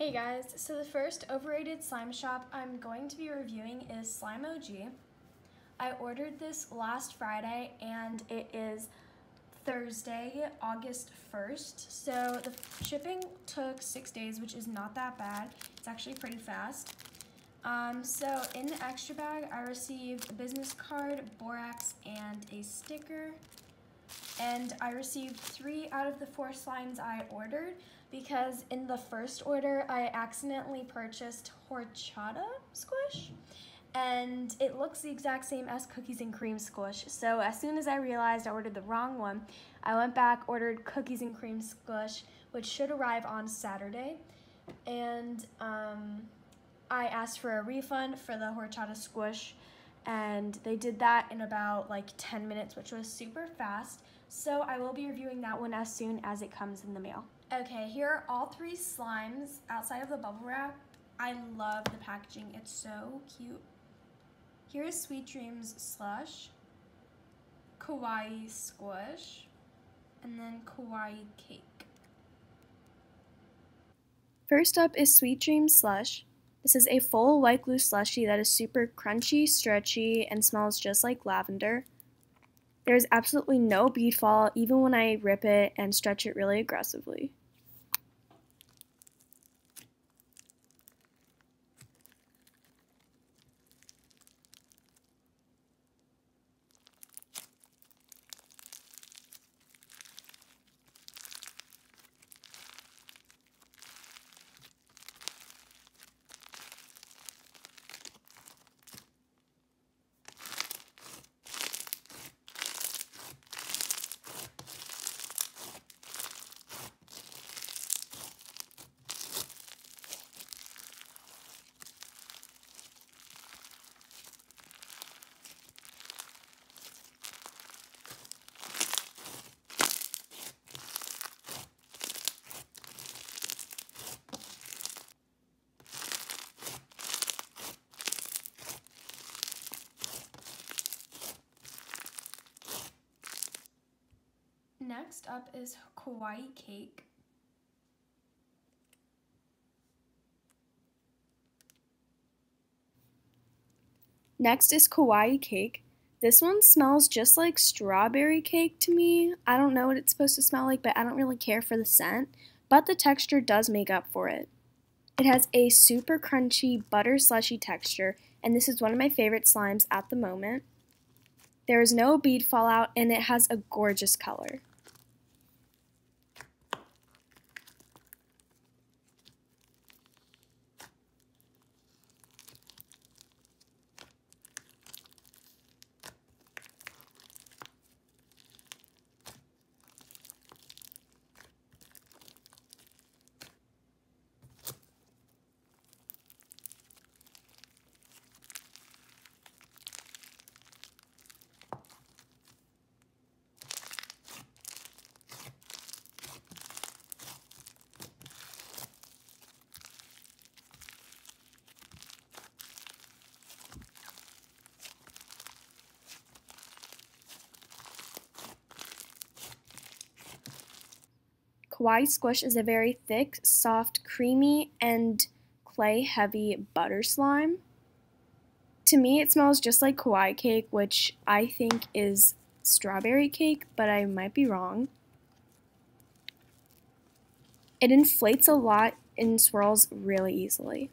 Hey guys, so the first overrated slime shop I'm going to be reviewing is Slime OG. I ordered this last Friday and it is Thursday, August 1st. So the shipping took six days, which is not that bad. It's actually pretty fast. Um, so in the extra bag, I received a business card, borax, and a sticker. And I received three out of the four slimes I ordered because in the first order, I accidentally purchased horchata squish and it looks the exact same as cookies and cream squish. So as soon as I realized I ordered the wrong one, I went back, ordered cookies and cream squish, which should arrive on Saturday. And um, I asked for a refund for the horchata squish and they did that in about like 10 minutes, which was super fast. So I will be reviewing that one as soon as it comes in the mail. Okay, here are all three slimes outside of the bubble wrap. I love the packaging, it's so cute. Here's Sweet Dreams Slush, Kawaii Squish, and then Kawaii Cake. First up is Sweet Dreams Slush. This is a full white glue slushy that is super crunchy, stretchy, and smells just like lavender. There's absolutely no bead fall even when I rip it and stretch it really aggressively. Next up is Kawaii Cake. Next is Kawaii Cake. This one smells just like strawberry cake to me. I don't know what it's supposed to smell like, but I don't really care for the scent. But the texture does make up for it. It has a super crunchy butter slushy texture, and this is one of my favorite slimes at the moment. There is no bead fallout, and it has a gorgeous color. Kawaii Squish is a very thick, soft, creamy, and clay heavy butter slime. To me, it smells just like Kawaii cake, which I think is strawberry cake, but I might be wrong. It inflates a lot and swirls really easily.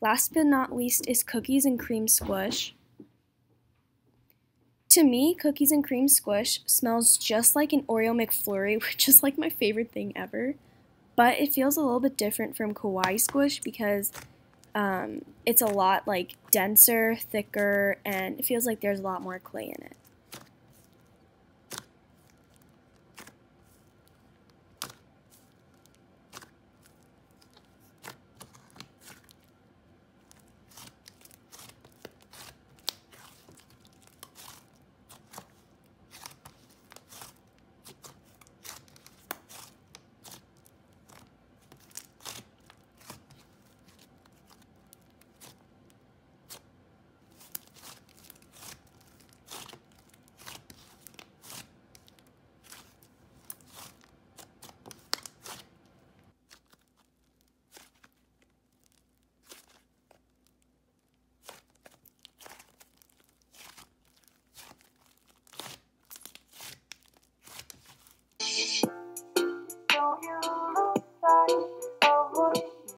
Last but not least is Cookies and Cream Squish. To me, Cookies and Cream Squish smells just like an Oreo McFlurry, which is like my favorite thing ever. But it feels a little bit different from Kawaii Squish because um, it's a lot like denser, thicker, and it feels like there's a lot more clay in it.